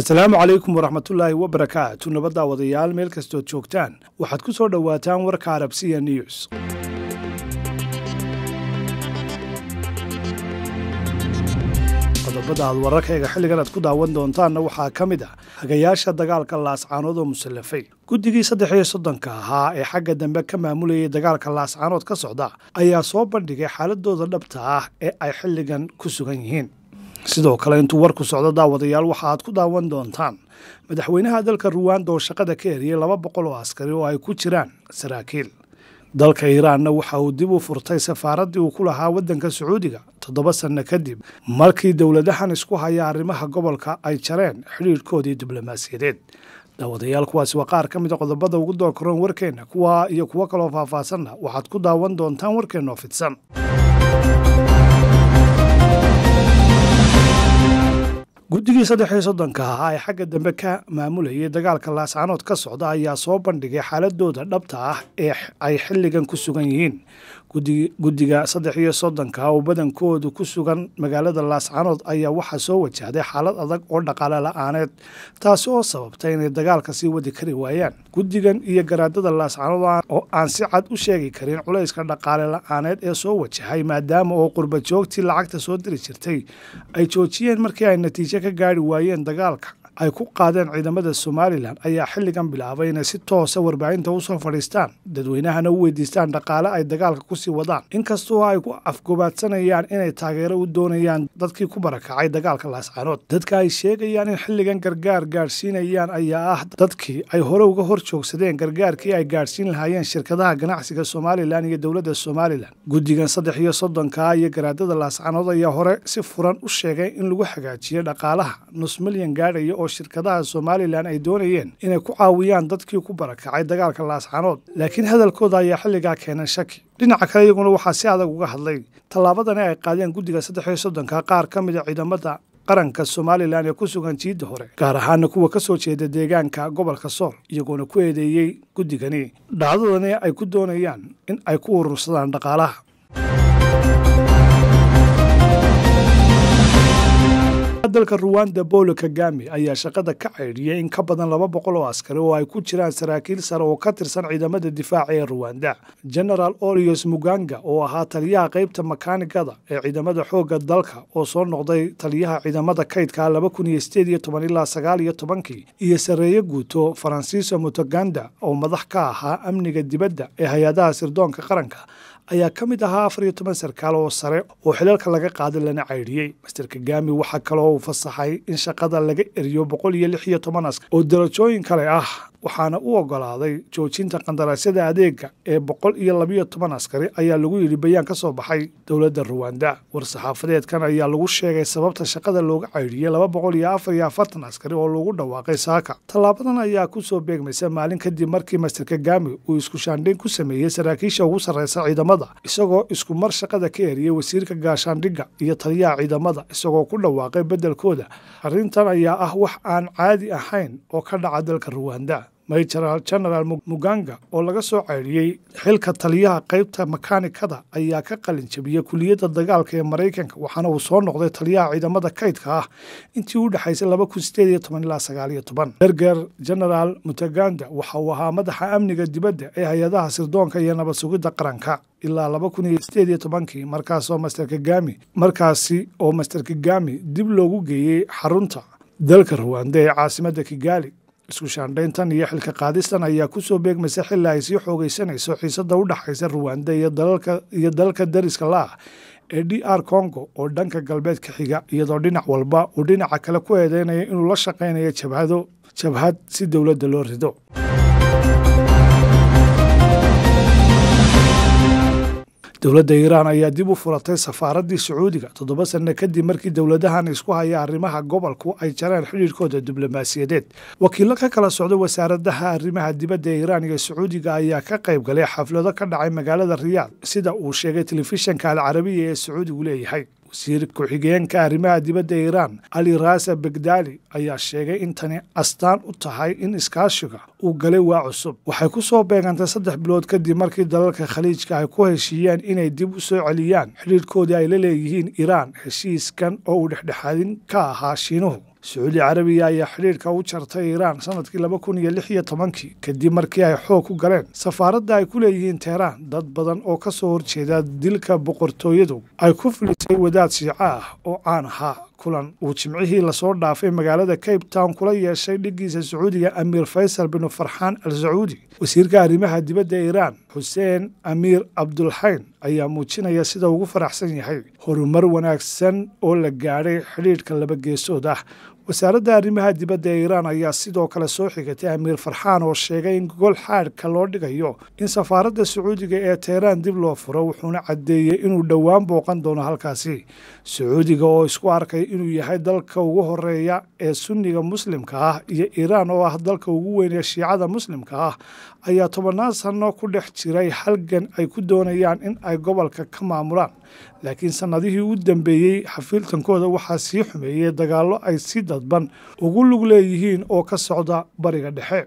asalaamu calaykum waraxmatullaahi wabarakaatu nabaddaa wadayaal meel kastood joogtaan waxaad ku soo dhowaataan warka arabsiya news qodobada aad wararkayga xilligan aad ku daawan doontaanna waxaa ka mid ah hagayaasha dagaalka laascaanood oo musallafay guddigii saddex iyo soddonka ahaa ee xagga dambe ka maamulayay dagaalka laascaanood ka socda ayaa soo bandhigay xaaladooda dhabta ah ee ay xilligan ku sugan yihiin. Sidoo kale intuu warku socdo daawadayaal waxa aad ku daawan doontaan. Madaxweynaha dalka ruwanda oo shaqada ka eriyey laba boqol oo askari oo ay ku jiraan saraakiil dalka iiraanna waxa uu dib u furtay safaaraddii uu ku lahaa waddanka sacuudiga toddoba sanno kadib markii dowladahan isku haya arrimaha gobolka ay jareen xidhiidhkoodii diblomaasiyadeed. Daawadayaal kuwaasi waa qaar ka mida qodobada ugu doorkaroon warkeenna kuwa iyo kuwo kaloo faahfaasanna waxaad ku daawan doontaan warkeennoo fidsan guddigii saddex iyo soddonka ahaa ee xagga dambe ka maamulayay dagaalka laascaanood ka socda ayaa soo bandhigay xaaladooda dhabta ah ee ay xilligan ku sugan yihiin. Guddiga saddex iyo soddonka oo badankoodu ku sugan magaalada laascaanood ayaa waxaa soo wajahday xaalad adag oo dhaqaale la'aaneed taasi oo sababtay inay dagaalka sii wadi kari waayaan. Guddigan iyo garaadada laascaanood oo aan si cad u sheegi karin culayska dhaqaale la'aaneed ee soo wajahay maadaama oo qurba joogtii lacagta soo diri jirtay ay joojiyeen markii ay natiijo ka gaari waayeen dagaalka ay ku qaadeen ciidamada somalilan ayaa xilligan bilaabay inay si toosa warbaahinta u soo fadhiistaan. Dadweynahana u weydiistaan dhaqaale ay dagaalka ku sii wadaan. Inkastoo ay ku afgobaadsanayaan inay taageero u doonayaan dadkii ku barakacay dagaalka laascaanood dadka ay sheegayaan in xilligan gargaar gaadhsiinayaan ayaa ah dadkii ay hore uga hor joogsadeen gargaarkii ay gaadhsiin lahaayeen shirkadaha ganacsiga somalilan iyo dowladda somalilan guddigan saddex iyo soddonka iyo garaadada laascaanood ayaa hore si furan u sheegay in lagu hagaajiyo dhaqaalaha nus milyan gaadhaya oo shirkadaha somalilan ay doonayeen inay ku caawiyaan dadkii ku barakacay dagaalka laascaanood. Laakiin hadalkooda ayaa xilligaa keenay shaki. Dhinaca kale iyaguna waxaa si adag uga hadlay tallaabadani ay qaadeen guddiga saddex iyo soddonka qaar ka mid a ciidamada qaranka somalilan ee ku sugan jiidda hore gaar ahaana kuwa ka soo jeeda deegaanka gobolka sool iyagoona ku eedeeyey guddigani. Dhacdadani ay ku doonayaan in ay ku urursadaan dhaqaalaha dalka ruwanda bolo kagame ayaa shaqada ka caydhiyay in ka badan laba boqol oo askari oo ay ku jiraan saraakiil sare oo ka tirsan ciidamada difaaca ee ruwanda genaraal orios muganga oo ahaa taliyaha qaybta makaanigada ee ciidamada xoogga dalka oo soo noqday taliyaha ciidamada kaydka laba kun iyo sideed iyo toban ilaa sagaal iyo tobankii iyo sarreeye guuto faransiiso mutoganda oo madax ka ahaa amniga dibadda ee hay'adaha sirdoonka qaranka ayaa ka mid ahaa afar iyo toban sarkaal oo sare oo xilalka laga qaaday lana caydhiyey master kagami waxaa kaloo uu fasaxay in shaqada laga eriyo boqol iyo lix iyo toban askar oo darajooyin kale ah waxaana u ogolaaday joojinta qandaraasyada adeega ee boqol iyo labiyo toban askari ayaa lagu yidhi bayaan ka soo baxay dowladda ruwanda war-saxaafadeedkan ayaa lagu sheegay sababta shaqada looga caydhiyey laba boqol iyo afar iyo afartan askari oo lagu dhawaaqay saaka. Tallaabadan ayaa ku soo beegmaysa maalin kadib markii master kagami uu isku shaandhayn ku sameeyey saraakiisha ugu sarreysa ciidamada isagoo isku mar shaqada ka eriyey wasiirka gaashaandhigga iyo taliyaha ciidamada isagoo ku dhawaaqay beddelkooda. Arrintan ayaa ah wax aan caadi ahayn oo ka dhaca dalka ruwanda major genaraal muganga oo laga soo caydhiyey xilka taliyaha qaybta makaanikada ayaa ka qalin jabiyey kuliyadda dagaalka ee maraykanka waxaana uu soo noqday taliyaha ciidamada kaydka ah intii u dhexaysay berger genaraal mutaganda waxa uu ahaa madaxa amniga dibadda ee hay'adaha sirdoonka iyo nabad sugidda qaranka ilaa tobankii markaasoo master kagami markaasi oo master kagami dib loogu geeyey xarunta dalka ruwanda ee caasimadda kigali isku shaandhayntan iyo xilka qaadistan ayaa ku soo beegmaysa xilli ay sii xoogaysanayso xiisadda u dhexaysa ruwanda iyo dalka dariska la-ah ee d r congo oo dhanka galbeed ka xiga iyadoo dhinac walba uu dhinaca kale ku eedeynaya inuu la shaqaynayo jabhado jabhad si dowladda loo rido dowladda iiraan ayaa dib u furatay safaaraddii sacuudiga toddoba sanno kadib markii dowladahan isku haya arrimaha gobolku ay jareen xidhiirhkooda diblomaasiyadeed. Wakiillo ka kala socda wasaaradaha arrimaha dibadda ee iiraan iyo sacuudiga ayaa ka qayb galay xaflado ka dhacay magaalada riyaad sida uu sheegay telefishanka alcarabiya ee sacuudigu leeyahay wasiir ku-xigeenka arrimaha dibadda iiraan ali rasa begdali ayaa sheegay in tani astaan u tahay in iskaashiga uu galay waa cusub. Waxay ku soo beegantay saddex bilood kadib markii dalalka khaliijka ay ku heshiiyeen inay dib u soo celiyaan. Xidhiirhkoodii ay la leeyihiin iiraan heshiiskan oo uu dhexdhexaadin ka ahaa shiinuhu sacuudi carabiya ayaa xidhiirka u jartay iiraan sannadkii laba kun iyo lix iyo tobankii kadib markii ay xoog ku galeen. Safaaradda ay ku leeyihiin teheraan dad badan oo ka soo horjeeda dilka boqortooyadu ay ku filisay wadaad shiico ah oo caan ahaa kulan. Uu jimcihii la soo dhaafay magaalada cape town kula yeeshay dhigiisa sacuudiga amiir faysal binu farxaan al sacuudi wasiirka arrimaha dibadda iiraan xuseen amiir cabdulxayn ayaa muujinaya sida ugu faraxsan yahay horumar wanaagsan oo la gaadhay xidhiidhka labageesood ah wasaaradda arrimaha dibadda ee iiraan ayaa sidoo kale soo xigatay amiir farxaan oo sheegay in gogol xaadhka loo dhigayo in safaaradda sacuudiga ee teheraan dib loo furo wuxuuna caddeeyey inuu dhowaan booqan doono halkaasi. Sacuudiga oo isku arkay inuu yahay dalka ugu horreeya ee sunniga muslimka ah iyo iiraan oo ah dalka ugu weyn ee shiicada muslimka ah ayaa tobannaan sanno ku dhex jiray halgan ay ku doonayaan in ay gobolka ka maamulaan. Laakiin sannadihii u dambeeyey xafiiltankooda waxaa sii xumeeyey dagaallo ay si dadban ugu lug leeyihiin oo ka socda bariga dhexe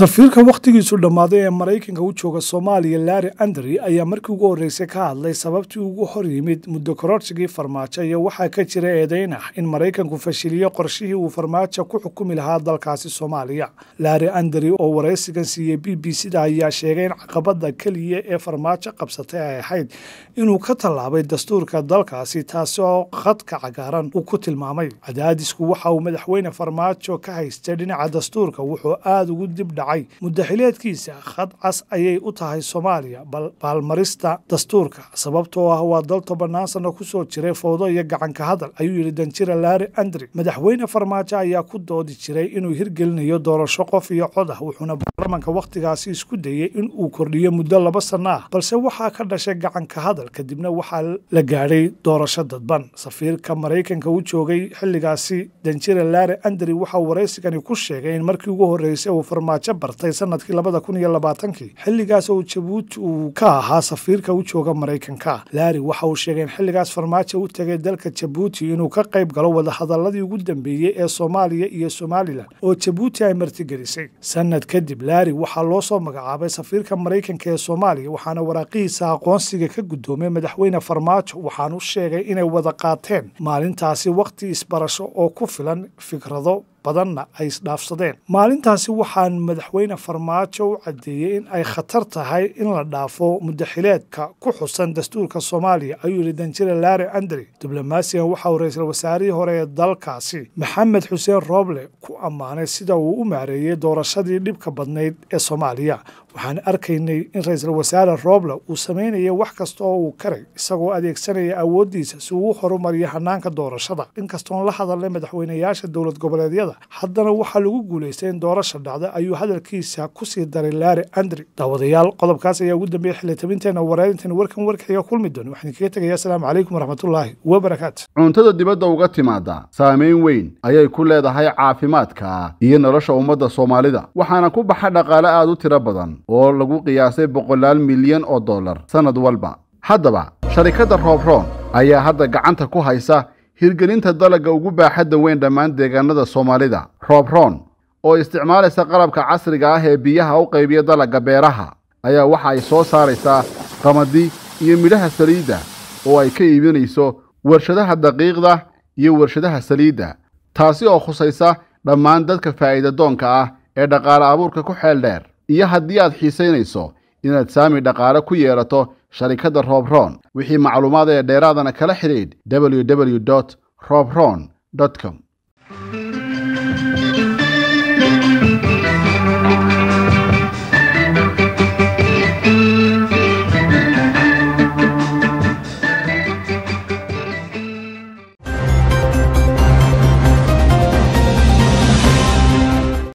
safiirka wakhtigiisu dhammaaday ee maraykanka u jooga soomaaliya larri andri ayaa markii ugu horreysay ka hadlay sababtii ugu hor yimid muddo kororsigii farmaajo iyo waxaa ka jira eedayn ah in maraykanku fashiliyo qorshihii uu farmaajo ku xukumi lahaa dalkaasi soomaaliya. Larri andri oo waraysigan siiyey b b c da ayaa sheegay in caqabada keliya ee farmaajo qabsatay ay ahayd inuu ka tallaabay dastuurka dalkaasi taasi oo khadka cagaaran uu ku tilmaamay. Cadaadisku waxa uu madaxweyne farmaajo ka haystay dhinaca dastuurka wuxuu aada ugu dib dhacay muddaxileedkiisa khad cas ayay u tahay soomaaliya. Baalmarista dastuurka sababtoo ah waa dal tobannaan sanno ku soo jiray fowdo iyo gacanka hadal ayuu yidhi danjira larri andri. Madaxweyne farmaajo ayaa ku doodi jiray inuu hirgelinayo doorasho qof iyo cod ah wuxuuna baarlamanka wakhtigaasi isku dayey in uu kordhiyo muddo laba sanno ah. Balse waxaa ka dhashay gacanka hadal kadibna waxaa la gaadhay doorasho dadban. Safiirka maraykanka u joogay xilligaasi danjira larri andri waxauu waraysigani ku sheegay in markii ugu horreysay uu farmaajo bartay sannadkii labada kun iyo labaatankii xilligaas oo jabuuti uu ka ahaa safiirka u jooga maraykanka laari waxa uu sheegay in xilligaas farmaajo u tegay dalka jabuuti inuu ka qayb galo wadahadaladii ugu dambeeyey ee soomaaliya iyo somalilan oo jabuuti ay martigelisay. Sanad kadib laari waxaa loo soo magacaabay safiirka maraykanka ee soomaaliya waxaana waraaqihiisa aqoonsiga ka guddoomay madaxweyne farmaajo waxaanu sheegay inay wada qaateen maalintaasi wakhti isbarasho oo ku filan fikrado badanna ay isdhaafsadeen maalintaasi waxaan madaxweyne farmaajo u caddeeyey in ay khatar tahay in la dhaafo muddaxileedka ku xusan dastuurka soomaaliya ayuu yidhi danjire larri andri diblomaasigan waxa uu ra'iisul wasaarihii hore ee dalkaasi maxamed xuseen rooble ku ammaanay sida uu u maareeyey doorashadii dhibka badnayd ee soomaaliya waxaan arkaynay in ra'iisul wasaare rooble uu samaynaya wax kasta oo uu karay isagoo adeegsanaya awooddiisa si uu horumariyo hanaanka doorashada. Inkastoon la hadalnay madaxweynayaasha dowlad goboleedyada haddana waxaa lagu guulaystay in doorasha dhacda ayuu hadalkiisa ku sii daray larri andri daawadayaal qodobkaas ayaa ugu dambeeyey xilitabinteena wareerintan warkan warkaxiga kulmi doon waxaan kaga tegaya asalaamu calaykum waraxmatullaahi wabarakaatu. Cuntada dibadda uga timaada saamayn weyn ayay ku leedahay caafimaadka iyo nolosha ummadda soomaalida. Waxaana ku baxa dhaqaale aad u tiro badan oo lagu qiyaasay boqolaal milyan oo dollar sannad walba. Haddaba sharikadda roobroon ayaa hadda gacanta ku haysa hirgelinta dalagga ugu baaxadda weyn dhammaan deegaanada soomaalida. Roobroon oo isticmaalaysa qalabka casriga ah ee biyaha u qaybiya dalagga beeraha ayaa waxa ay soo saaraysaa qamadi iyo midhaha saliidda oo ay ka iibinayso warshadaha daqiiqda iyo warshadaha saliidda taasi oo khusaysa dhammaan dadka faa'iida doonka ah ee dhaqaale abuurka ku xeel dheer iyo haddii aad xiisaynayso inaad saami dhaqaale ku yeelato sharikadda roobroon wixii macluumaad ee dheeraadana kala xidhiidh www robron com